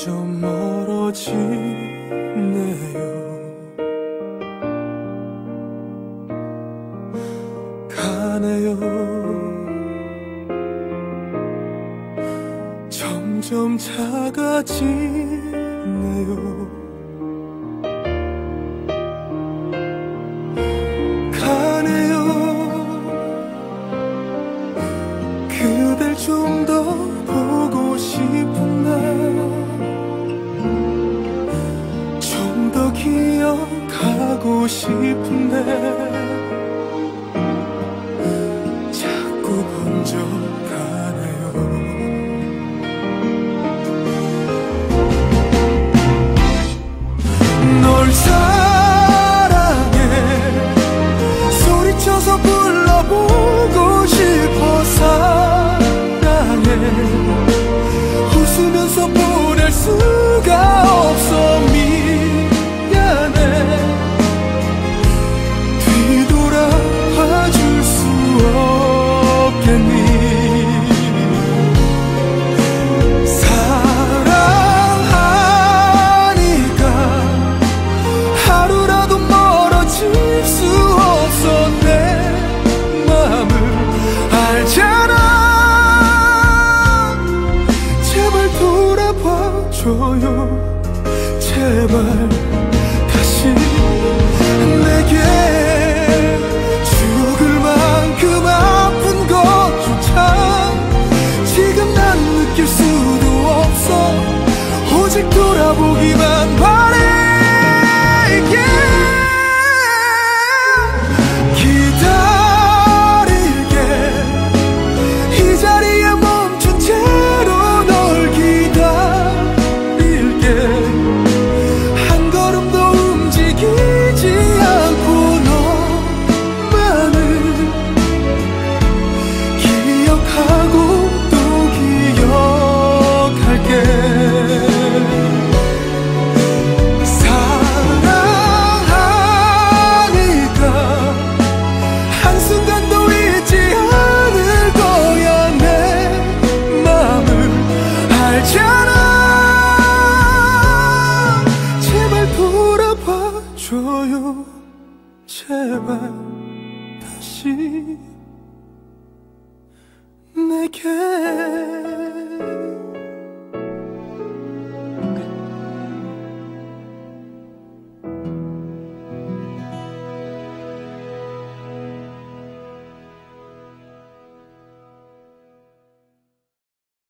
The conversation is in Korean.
점점 멀어지네요. 가네요. 점점 작아지네요. 싶은데 자꾸 번져가네요. 제발 다시 내게 제발 다시 내게